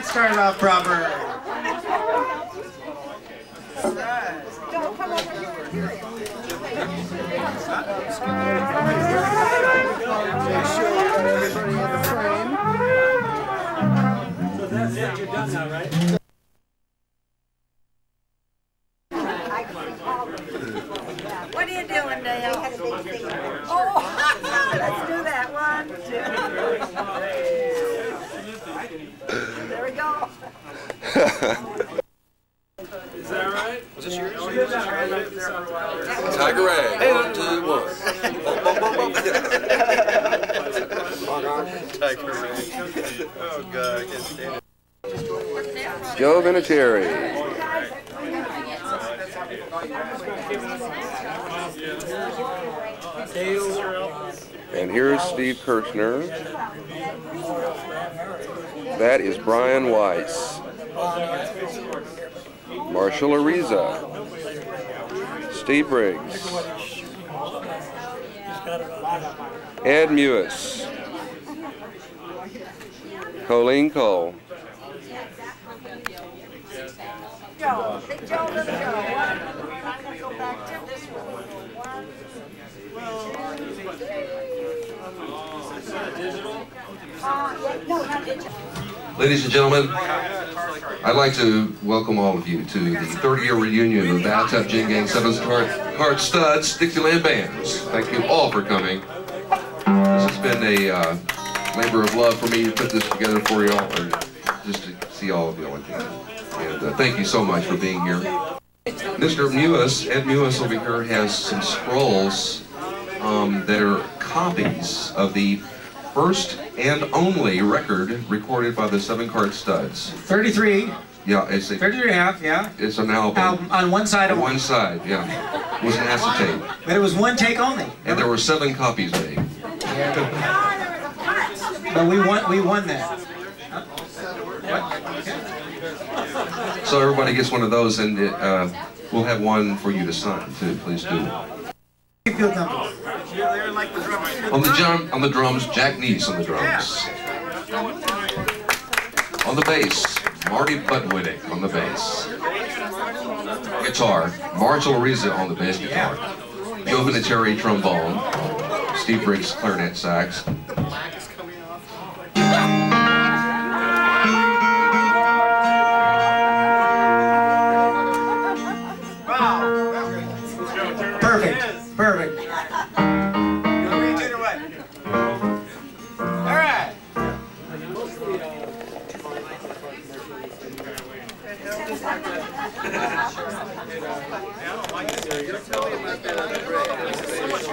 Got that started off proper. Is that right? Was this? Tiger Rag. One, two, one. Tiger. Oh God, I can't stand it. Joe Vinatieri. And here's Steve Kerchner. That is Brian Weiss. Marshal Ariza. Steve Briggs. Ed Mewess. Colleen Cole. Ladies and gentlemen, I'd like to welcome all of you to the 30-year reunion of the Bathtub Gin Gang 7 Card, card Studs Dixieland Bands. Thank you all for coming. This has been a uh, labor of love for me to put this together for you all, and just to see all of you all again. And uh, thank you so much for being here. Mr. Mewess, Ed Mewess over here has some scrolls um, that are copies of the first and only record recorded by the Seven Card Studs. 33, Yeah, it's a, 33 and a half, yeah. it's an album. Album on one side On of one side, yeah. It was an acetate. But it was one take only. And there were seven copies made. But we won, we won that. So everybody gets one of those, and it, uh, we'll have one for you to sign too. Please do. You feel comfortable. On the on the drums, Jack Neece on the drums. On the bass, Marty Buttwinnick on the bass. Guitar, Marshal Ariza on the bass guitar. Joe Vinatieri trombone. Steve Briggs clarinet sax.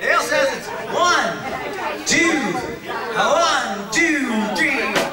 Dale says it's one, two, one, two, three.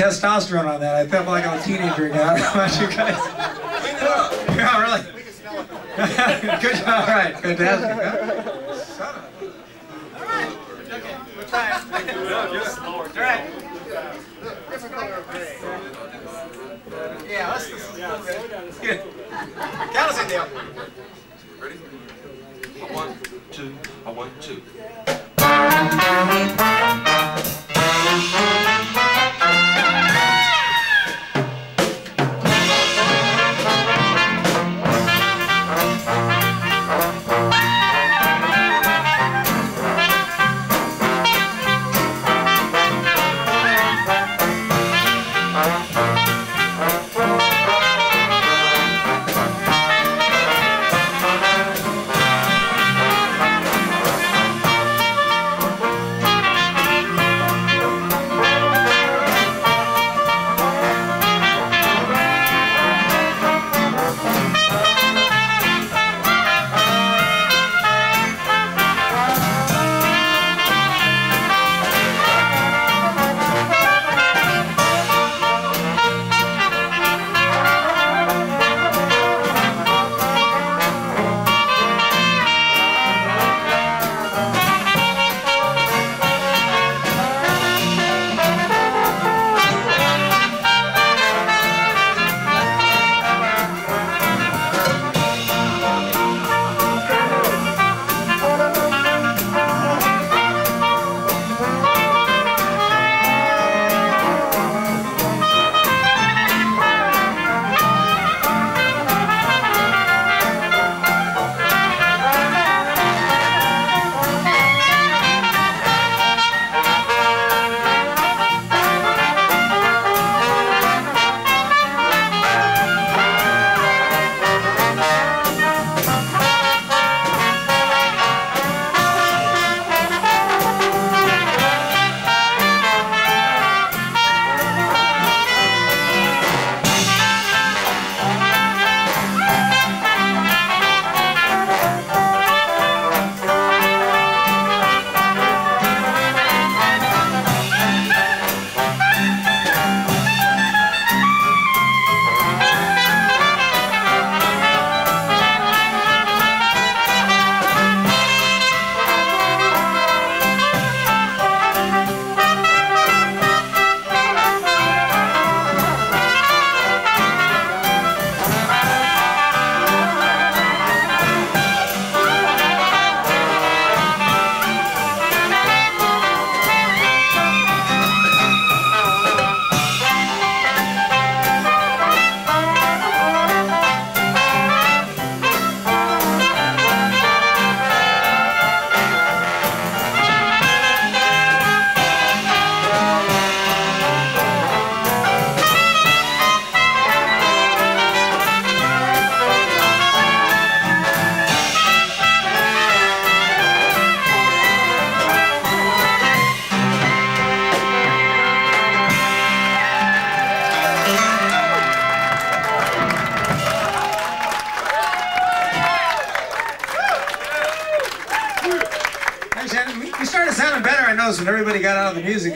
Testosterone on that. I felt like I was a teenager again. I don't know about you guys. Yeah, really. Good job. All right, fantastic. All right. Yeah, let's, let's Good. Count us in, Dale. Ready? A one, two, a one, two.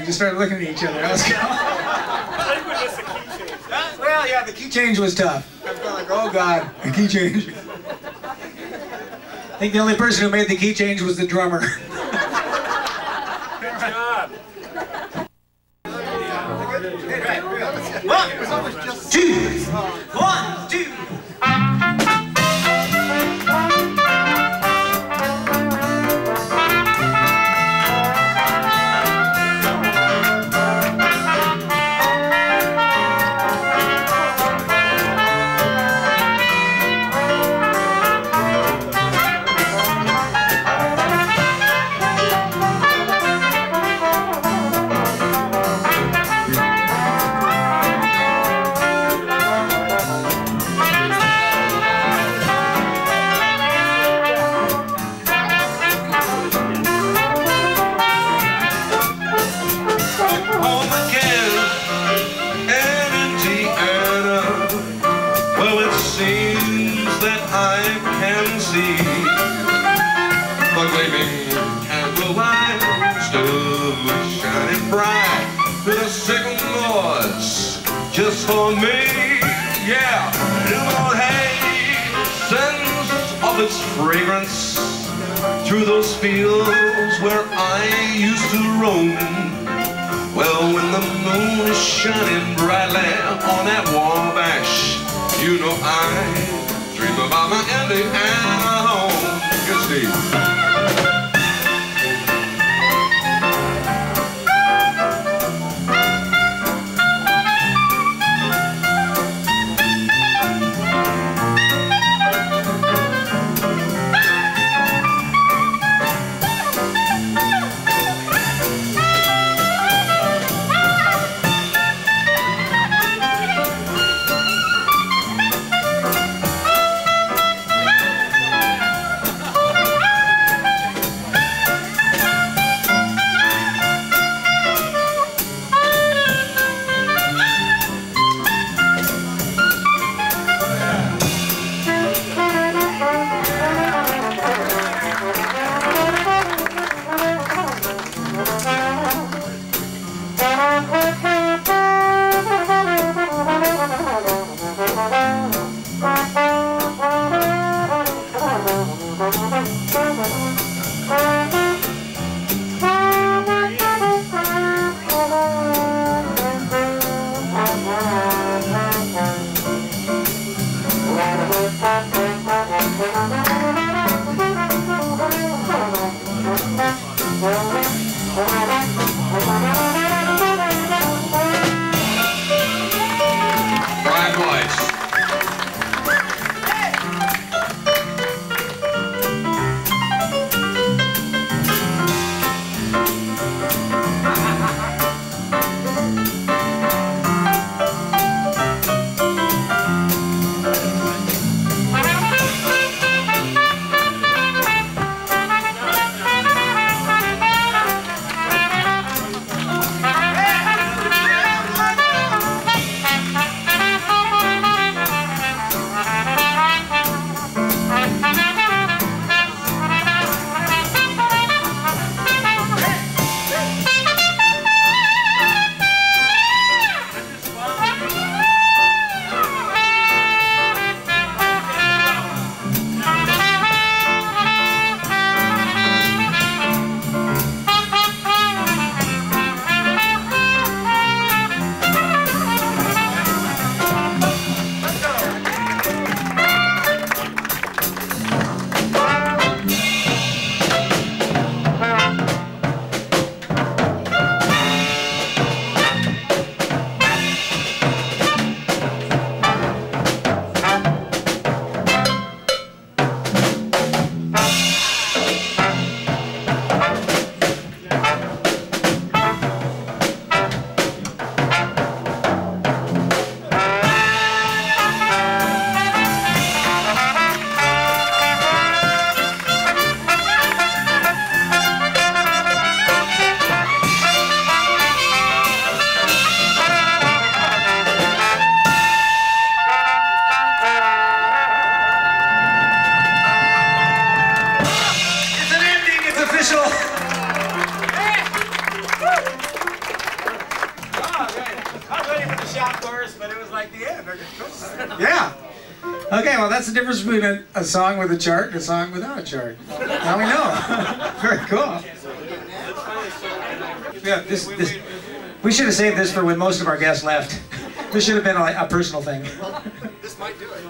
And just started looking at each other. That was cool. Well, yeah, the key change was tough. I was like, oh God, the key change. I think the only person who made the key change was the drummer. fragrance through those fields where I used to roam. Well, when the moon is shining brightly on that Wabash, you know I dream about my Indiana home. Yes, Steve. A, a song with a chart and a song without a chart. Now we know. Very cool. Yeah, this, this, we should have saved this for when most of our guests left. This should have been a, a personal thing. This might do it.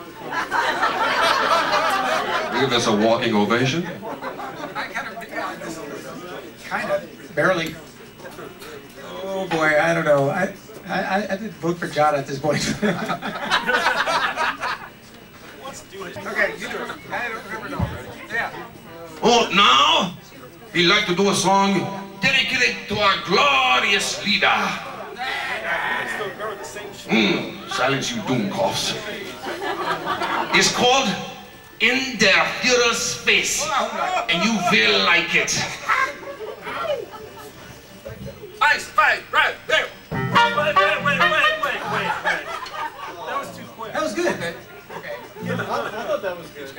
Give us a walking ovation. Kind of. Barely. Oh boy, I don't know. I, I, I did vote for John at this point. Okay, you do it. I don't remember it all. Yeah. Oh, now we'd like to do a song dedicated to our glorious leader. Mm, silence you doomcoughs. It's called In Der Führer's Face, and you will like it. Ice, fight, right, there. Wait, wait, wait, wait, wait, wait, wait. That was too quick. that was good. I thought that was good.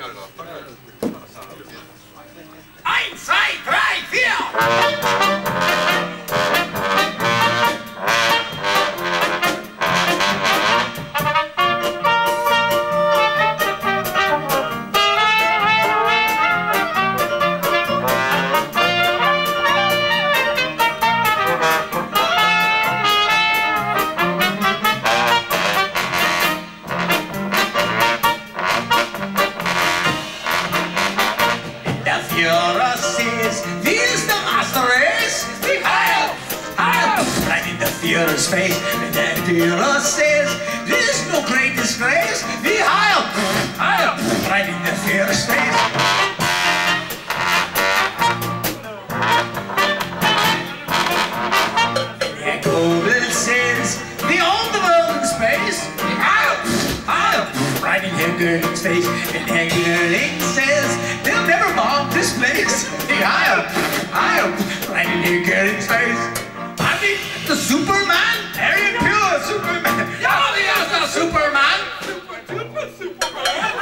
Superman, very pure Superman. Vi är alltså Superman.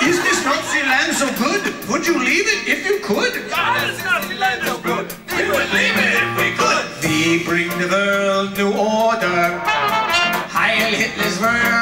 Is this Nazi land so good? Would you leave it if you could? Ja, det är Nazi land so good. We would leave it if we could. We bring the world new order. Heil Hitler's world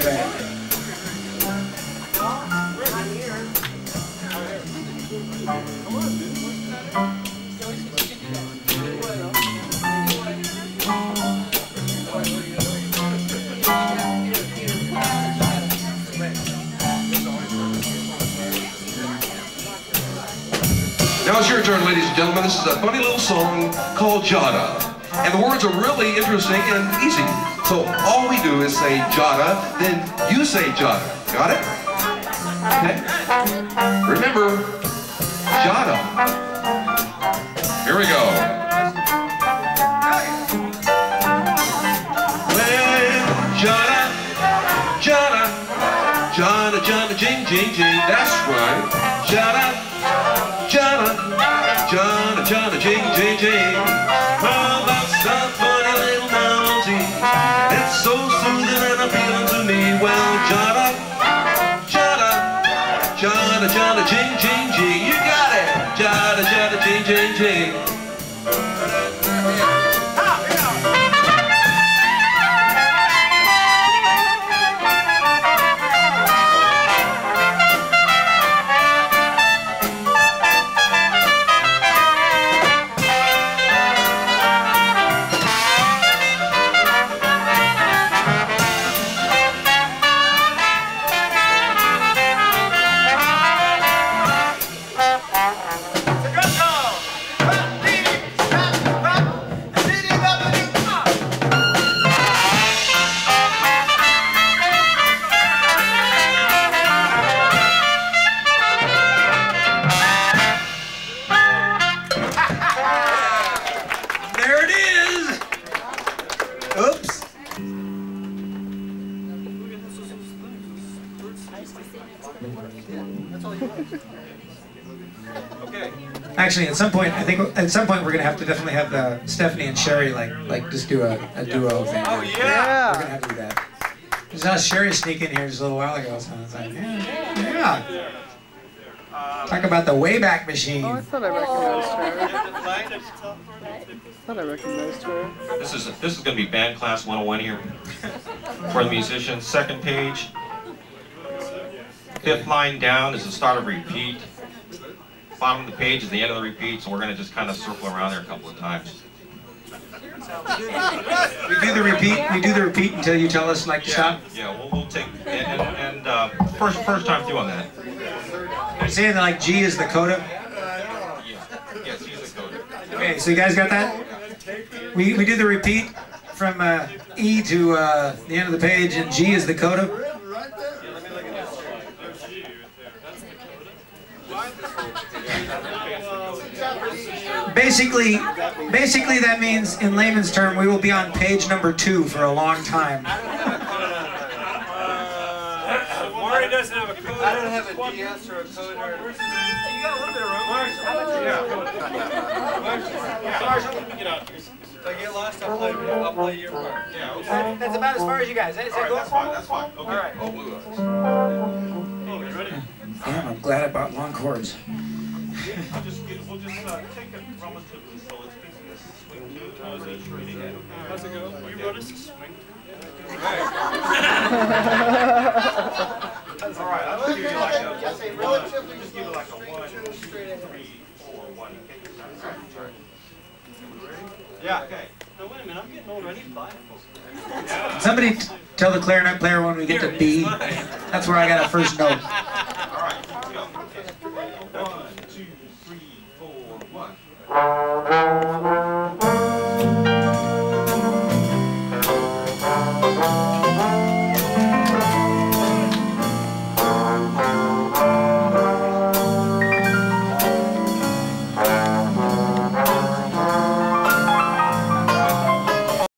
player back. Now it's your turn, ladies and gentlemen. This is a funny little song called Jada. And the words are really interesting and easy. So all we do is say Jada, then you say Jada. Got it? Okay. Remember, Jada. Here we go. Well, Jada, Jada, Jada, Jada, jing, jing, jing. That's right. Jada, Jada, Jada, Jada, jing, jing, jing. How about and appealing to me. Well, Jada, Jada, Jada, jing, jing, jing. Actually, at some point, I think at some point we're gonna have to definitely have uh, Stephanie and Sharie like like just do a, a duo thing. Oh yeah We're gonna have to do that. I saw Sharie sneak in here just a little while ago, so I was like, yeah, yeah. Talk about the Wayback Machine. Oh, I thought I recognized her. I thought I recognized her. This is this is going to be band class 101 here for the musicians. Second page, fifth line down is the start of repeat. Bottom of the page is the end of the repeat, so we're going to just kind of circle around there a couple of times. We do the repeat. We do the repeat until you tell us like to stop. Yeah, we'll, we'll take and, and, and uh, first first time through on that. You're saying that like G is the coda. Yeah, yes, use the code. Okay, so you guys got that? We, we do the repeat from uh, E to uh, the end of the page, and G is the coda. Basically, basically that means, in layman's term, we will be on page number two for a long time. Maury doesn't have a code. I don't have a DS or a code or. You got a little bit of room. Yeah. Marshal, get out. If I get lost, I'll play, I'll play your part. Yeah, okay. That's about as far as you guys. Is All right, that's fine, that's fine. Okay. All right. Oh, blue eyes. Oh, you ready? Damn, I'm glad I bought long cords. We'll just get, we'll just uh, take it relatively slow. It's basically a swing two toes each reading. How's it go? You run us a swing? All right, I'll just give you like a, Just a one, relatively just give it like a slow, one, two straight ahead. three, four, one. You take your time. All right, all right. Yeah. Okay. No, wait a minute, I'm getting older, I need bifocals. Somebody t- tell the clarinet player when we get to B. That's where I got a first note.